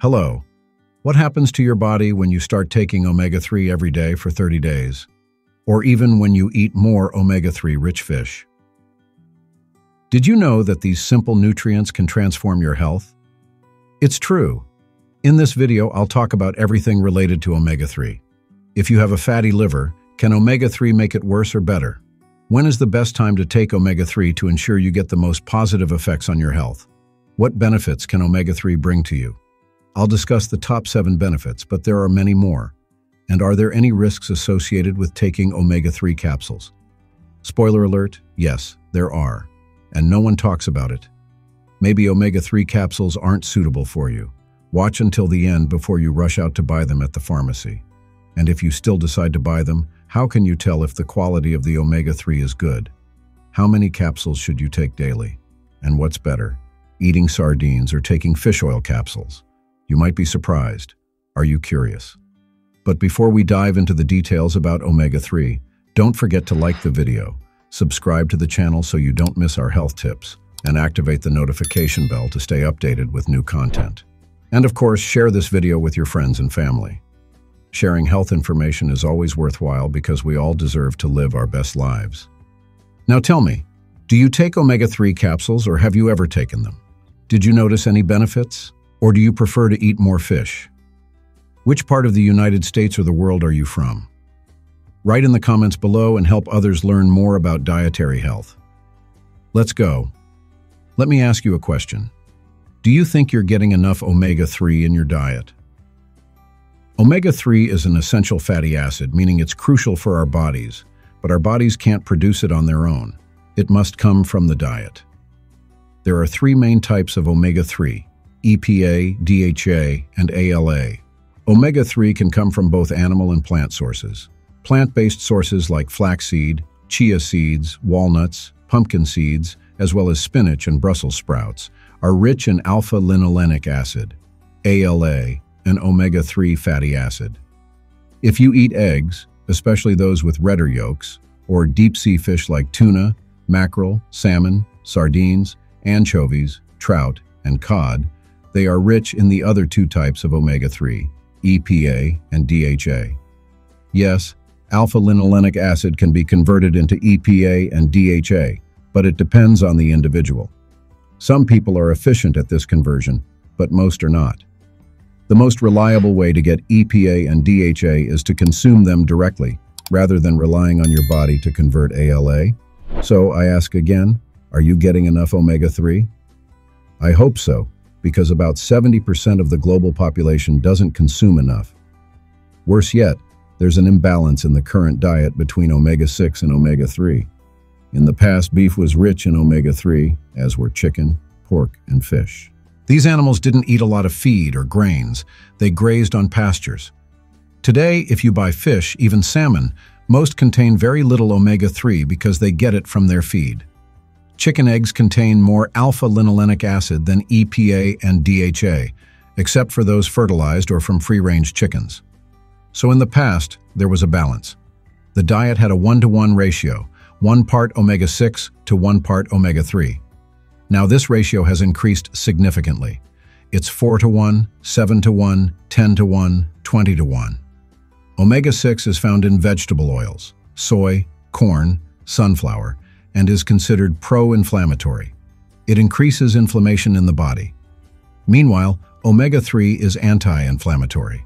Hello. What happens to your body when you start taking omega-3 every day for 30 days? Or even when you eat more omega-3 rich fish? Did you know that these simple nutrients can transform your health? It's true. In this video, I'll talk about everything related to omega-3. If you have a fatty liver, can omega-3 make it worse or better? When is the best time to take omega-3 to ensure you get the most positive effects on your health? What benefits can omega-3 bring to you? I'll discuss the top seven benefits, but there are many more. And are there any risks associated with taking omega-3 capsules? Spoiler alert, yes, there are. And no one talks about it. Maybe omega-3 capsules aren't suitable for you. Watch until the end before you rush out to buy them at the pharmacy. And if you still decide to buy them, how can you tell if the quality of the omega-3 is good? How many capsules should you take daily? And what's better, eating sardines or taking fish oil capsules? You might be surprised. Are you curious? But before we dive into the details about omega-3, don't forget to like the video, subscribe to the channel so you don't miss our health tips, and activate the notification bell to stay updated with new content. And of course, share this video with your friends and family. Sharing health information is always worthwhile because we all deserve to live our best lives. Now tell me, do you take omega-3 capsules or have you ever taken them? Did you notice any benefits? Or do you prefer to eat more fish? Which part of the United States or the world are you from? Write in the comments below and help others learn more about dietary health. Let's go. Let me ask you a question. Do you think you're getting enough omega-3 in your diet? Omega-3 is an essential fatty acid, meaning it's crucial for our bodies, but our bodies can't produce it on their own. It must come from the diet. There are three main types of omega-3, EPA, DHA, and ALA. Omega-3 can come from both animal and plant sources. Plant-based sources like flaxseed, chia seeds, walnuts, pumpkin seeds, as well as spinach and Brussels sprouts, are rich in alpha-linolenic acid, ALA, and omega-3 fatty acid. If you eat eggs, especially those with redder yolks, or deep-sea fish like tuna, mackerel, salmon, sardines, anchovies, trout, and cod, they are rich in the other two types of omega-3, EPA and DHA. Yes, alpha-linolenic acid can be converted into EPA and DHA, but it depends on the individual. Some people are efficient at this conversion, but most are not. The most reliable way to get EPA and DHA is to consume them directly, rather than relying on your body to convert ALA. So I ask again, are you getting enough omega-3? I hope so, because about 70% of the global population doesn't consume enough. Worse yet, there's an imbalance in the current diet between omega-6 and omega-3. In the past, beef was rich in omega-3, as were chicken, pork, and fish. These animals didn't eat a lot of feed or grains. They grazed on pastures. Today, if you buy fish, even salmon, most contain very little omega-3 because they get it from their feed. Chicken eggs contain more alpha-linolenic acid than EPA and DHA, except for those fertilized or from free-range chickens. So in the past, there was a balance. The diet had a one-to-one -one ratio, one part omega-6 to one part omega-3. Now this ratio has increased significantly. It's 4 to 1, 7 to 1, 10 to 1, 20 to 1. Omega-6 is found in vegetable oils, soy, corn, sunflower, and is considered pro-inflammatory. It increases inflammation in the body. Meanwhile, omega-3 is anti-inflammatory.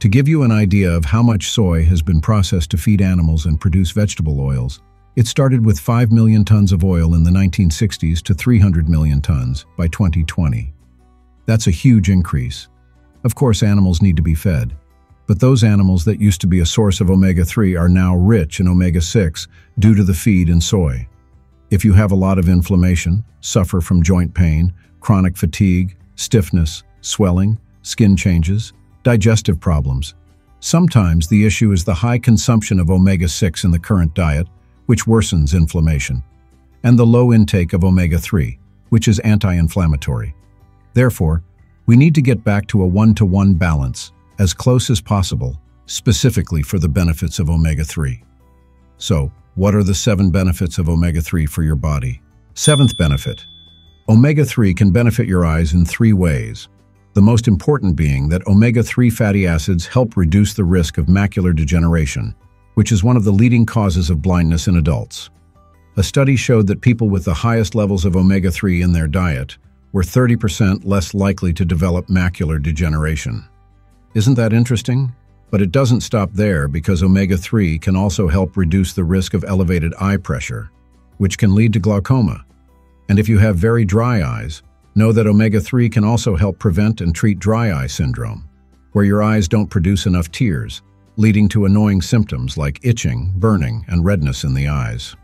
To give you an idea of how much soy has been processed to feed animals and produce vegetable oils, it started with 5 million tons of oil in the 1960s to 300 million tons by 2020. That's a huge increase. Of course, animals need to be fed. But those animals that used to be a source of omega-3 are now rich in omega-6 due to the feed in soy. If you have a lot of inflammation, suffer from joint pain, chronic fatigue, stiffness, swelling, skin changes, digestive problems. Sometimes the issue is the high consumption of omega-6 in the current diet, which worsens inflammation, and the low intake of omega-3, which is anti-inflammatory. Therefore, we need to get back to a one-to-one -one balance, as close as possible, specifically for the benefits of omega-3. So, what are the seven benefits of omega-3 for your body? Seventh benefit. Omega-3 can benefit your eyes in three ways. the most important being that omega-3 fatty acids help reduce the risk of macular degeneration, which is one of the leading causes of blindness in adults. A study showed that people with the highest levels of omega-3 in their diet were 30% less likely to develop macular degeneration. Isn't that interesting? But it doesn't stop there because omega-3 can also help reduce the risk of elevated eye pressure, which can lead to glaucoma. And if you have very dry eyes, know that omega-3 can also help prevent and treat dry eye syndrome, where your eyes don't produce enough tears, leading to annoying symptoms like itching, burning, and redness in the eyes.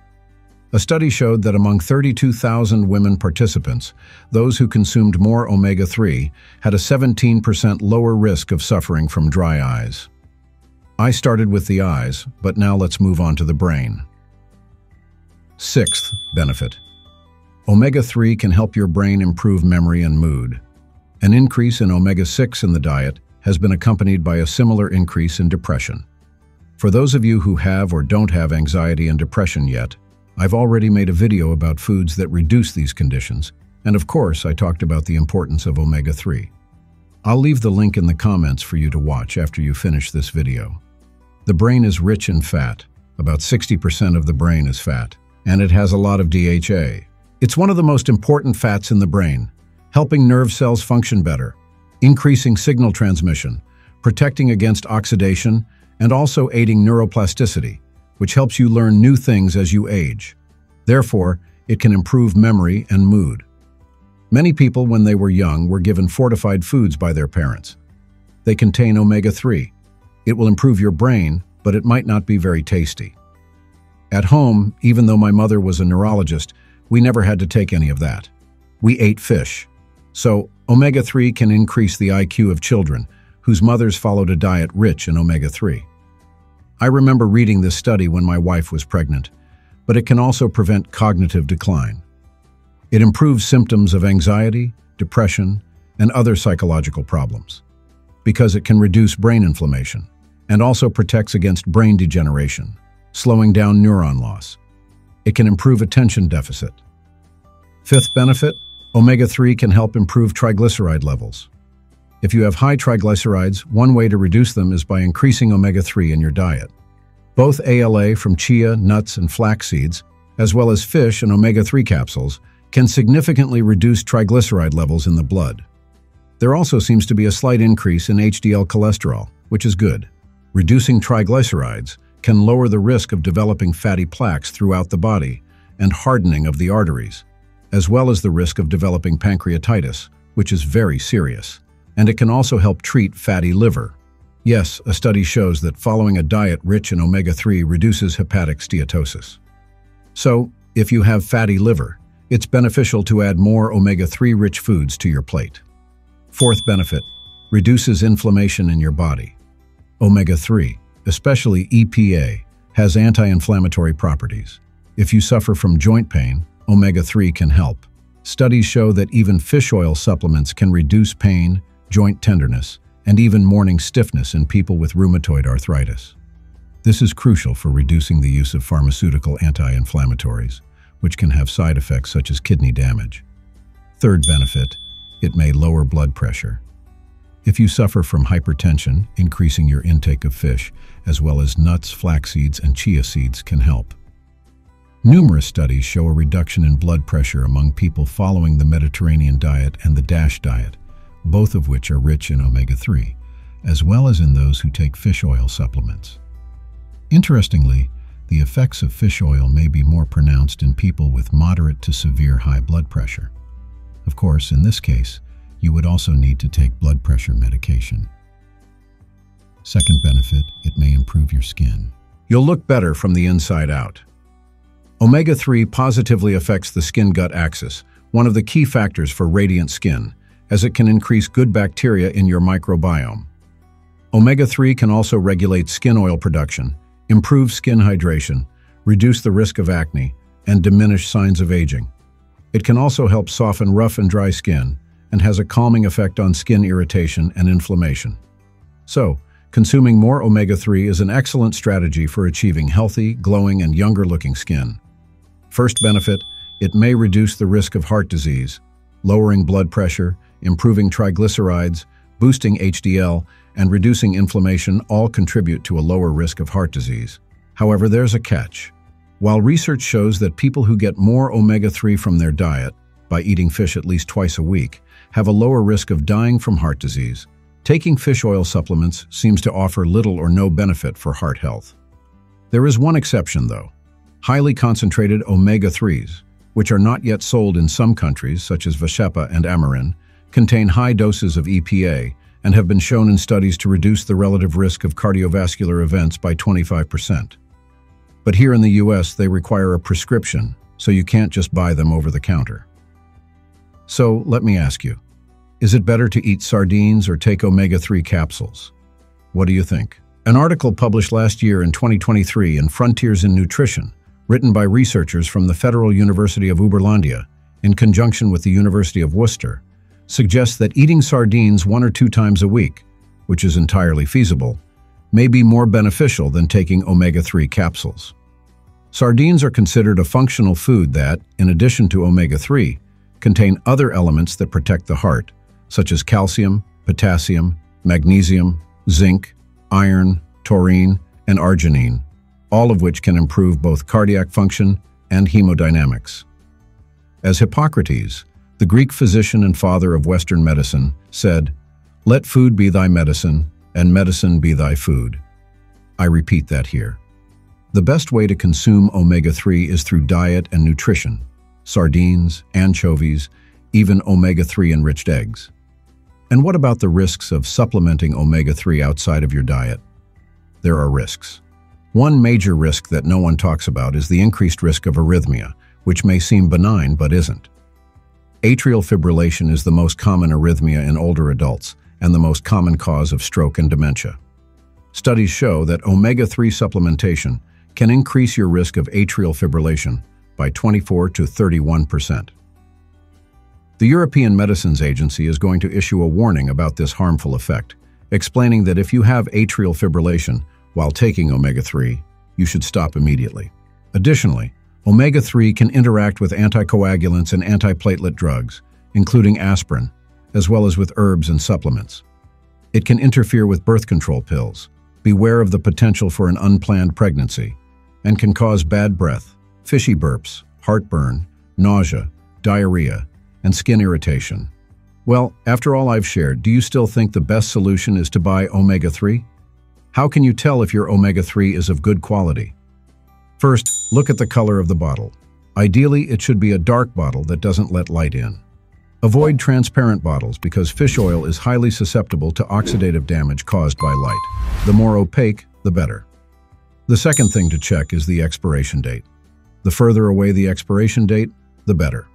A study showed that among 32,000 women participants, those who consumed more omega-3 had a 17% lower risk of suffering from dry eyes. I started with the eyes, but now let's move on to the brain. Sixth benefit. Omega-3 can help your brain improve memory and mood. An increase in omega-6 in the diet has been accompanied by a similar increase in depression. For those of you who have or don't have anxiety and depression yet, I've already made a video about foods that reduce these conditions, and of course I talked about the importance of omega-3. I'll leave the link in the comments for you to watch after you finish this video. The brain is rich in fat. About 60% of the brain is fat, and it has a lot of DHA. It's one of the most important fats in the brain, helping nerve cells function better, increasing signal transmission, protecting against oxidation, and also aiding neuroplasticity, which helps you learn new things as you age. Therefore, it can improve memory and mood. Many people, when they were young, were given fortified foods by their parents. They contain omega-3. It will improve your brain, but it might not be very tasty. At home, even though my mother was a neurologist, we never had to take any of that. We ate fish. So, omega-3 can increase the IQ of children, whose mothers followed a diet rich in omega-3. I remember reading this study when my wife was pregnant, but it can also prevent cognitive decline. It improves symptoms of anxiety, depression, and other psychological problems because it can reduce brain inflammation and also protects against brain degeneration, slowing down neuron loss. It can improve attention deficit. Fifth benefit, omega-3 can help improve triglyceride levels. If you have high triglycerides, one way to reduce them is by increasing omega-3 in your diet. Both ALA from chia, nuts, and flax seeds, as well as fish and omega-3 capsules, can significantly reduce triglyceride levels in the blood. There also seems to be a slight increase in HDL cholesterol, which is good. Reducing triglycerides can lower the risk of developing fatty plaques throughout the body and hardening of the arteries, as well as the risk of developing pancreatitis, which is very serious and it can also help treat fatty liver. Yes, a study shows that following a diet rich in omega-3 reduces hepatic steatosis. So, if you have fatty liver, it's beneficial to add more omega-3 rich foods to your plate. Fourth benefit, reduces inflammation in your body. Omega-3, especially EPA, has anti-inflammatory properties. If you suffer from joint pain, omega-3 can help. Studies show that even fish oil supplements can reduce pain joint tenderness, and even morning stiffness in people with rheumatoid arthritis. This is crucial for reducing the use of pharmaceutical anti-inflammatories, which can have side effects such as kidney damage. Third benefit, it may lower blood pressure. If you suffer from hypertension, increasing your intake of fish, as well as nuts, flax seeds, and chia seeds can help. Numerous studies show a reduction in blood pressure among people following the Mediterranean diet and the DASH diet, both of which are rich in omega-3, as well as in those who take fish oil supplements. Interestingly, the effects of fish oil may be more pronounced in people with moderate to severe high blood pressure. Of course, in this case, you would also need to take blood pressure medication. Second benefit, it may improve your skin. You'll look better from the inside out. Omega-3 positively affects the skin-gut axis, one of the key factors for radiant skin, as it can increase good bacteria in your microbiome. Omega-3 can also regulate skin oil production, improve skin hydration, reduce the risk of acne, and diminish signs of aging. It can also help soften rough and dry skin and has a calming effect on skin irritation and inflammation. So, consuming more omega-3 is an excellent strategy for achieving healthy, glowing, and younger-looking skin. First benefit, it may reduce the risk of heart disease, lowering blood pressure, improving triglycerides, boosting HDL, and reducing inflammation all contribute to a lower risk of heart disease. However, there's a catch. While research shows that people who get more omega-3 from their diet, by eating fish at least twice a week, have a lower risk of dying from heart disease, taking fish oil supplements seems to offer little or no benefit for heart health. There is one exception, though. Highly concentrated omega-3s, which are not yet sold in some countries, such as Vascepa and Amarin, contain high doses of EPA and have been shown in studies to reduce the relative risk of cardiovascular events by 25%. But here in the US, they require a prescription, so you can't just buy them over the counter. So let me ask you, is it better to eat sardines or take omega-3 capsules? What do you think? An article published last year in 2023 in Frontiers in Nutrition, written by researchers from the Federal University of Uberlandia, in conjunction with the University of Worcester, suggests that eating sardines one or two times a week, which is entirely feasible, may be more beneficial than taking omega-3 capsules. Sardines are considered a functional food that, in addition to omega-3, contain other elements that protect the heart, such as calcium, potassium, magnesium, zinc, iron, taurine, and arginine, all of which can improve both cardiac function and hemodynamics. As Hippocrates, the Greek physician and father of Western medicine, said, Let food be thy medicine, and medicine be thy food. I repeat that here. The best way to consume omega-3 is through diet and nutrition, sardines, anchovies, even omega-3 enriched eggs. And what about the risks of supplementing omega-3 outside of your diet? There are risks. One major risk that no one talks about is the increased risk of arrhythmia, which may seem benign but isn't. Atrial fibrillation is the most common arrhythmia in older adults and the most common cause of stroke and dementia. Studies show that omega-3 supplementation can increase your risk of atrial fibrillation by 24 to 31 percent. The European Medicines Agency is going to issue a warning about this harmful effect, explaining that if you have atrial fibrillation while taking omega-3, you should stop immediately. Additionally, omega-3 can interact with anticoagulants and antiplatelet drugs, including aspirin, as well as with herbs and supplements. It can interfere with birth control pills, beware of the potential for an unplanned pregnancy, and can cause bad breath, fishy burps, heartburn, nausea, diarrhea, and skin irritation. Well, after all I've shared, do you still think the best solution is to buy omega-3? How can you tell if your omega-3 is of good quality? First, look at the color of the bottle. Ideally, it should be a dark bottle that doesn't let light in. Avoid transparent bottles because fish oil is highly susceptible to oxidative damage caused by light. The more opaque, the better. The second thing to check is the expiration date. The further away the expiration date, the better.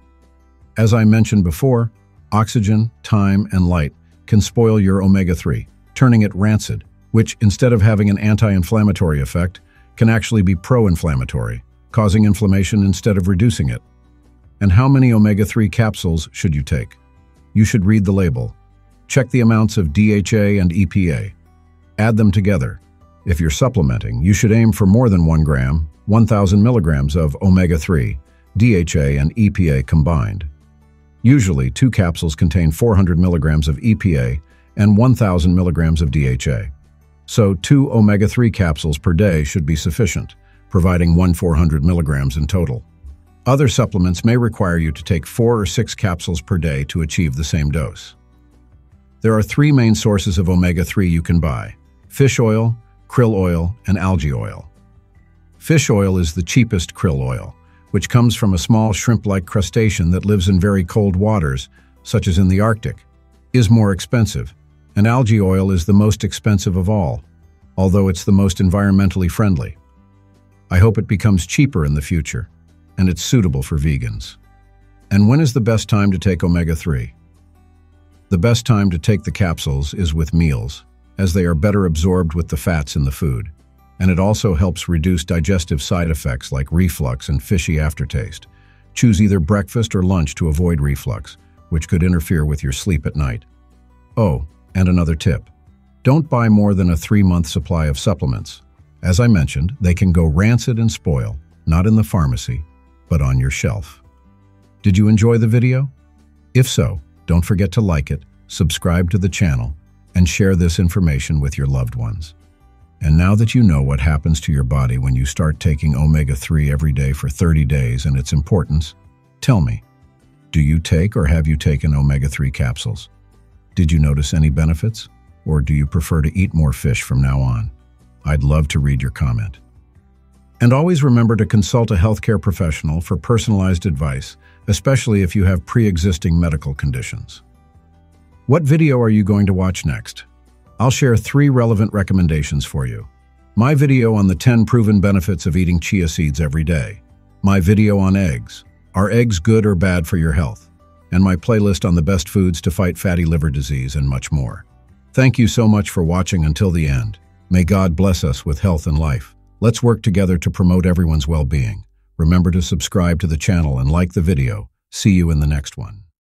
As I mentioned before, oxygen, time, and light can spoil your omega-3, turning it rancid, which, instead of having an anti-inflammatory effect, can actually be pro-inflammatory, causing inflammation instead of reducing it. And how many omega-3 capsules should you take? You should read the label. Check the amounts of DHA and EPA. Add them together. If you're supplementing, you should aim for more than 1 gram, 1,000 milligrams of omega-3, DHA and EPA combined. Usually, two capsules contain 400 milligrams of EPA and 1,000 milligrams of DHA. So two omega-3 capsules per day should be sufficient, providing 1 400 milligrams in total. Other supplements may require you to take four or six capsules per day to achieve the same dose. There are three main sources of omega-3 you can buy, fish oil, krill oil, and algae oil. Fish oil is the cheapest krill oil, which comes from a small shrimp-like crustacean that lives in very cold waters, such as in the Arctic, is more expensive, and algae oil is the most expensive of all, although it's the most environmentally friendly. I hope it becomes cheaper in the future, and it's suitable for vegans. And when is the best time to take omega-3? The best time to take the capsules is with meals, as they are better absorbed with the fats in the food and it also helps reduce digestive side effects like reflux and fishy aftertaste. Choose either breakfast or lunch to avoid reflux, which could interfere with your sleep at night. Oh, and another tip. Don't buy more than a three-month supply of supplements. As I mentioned, they can go rancid and spoil, not in the pharmacy, but on your shelf. Did you enjoy the video? If so, Don't forget to like it, subscribe to the channel, and share this information with your loved ones. And now that you know what happens to your body when you start taking omega-3 every day for 30 days and its importance, tell me, do you take or have you taken omega-3 capsules? Did you notice any benefits? Or do you prefer to eat more fish from now on? I'd love to read your comment. And always remember to consult a healthcare professional for personalized advice, especially if you have pre-existing medical conditions. What video are you going to watch next? I'll share three relevant recommendations for you. My video on the 10 proven benefits of eating chia seeds every day. My video on eggs. Are eggs good or bad for your health? And my playlist on the best foods to fight fatty liver disease and much more. Thank you so much for watching until the end. May God bless us with health and life. Let's work together to promote everyone's well-being. Remember to subscribe to the channel and like the video. See you in the next one.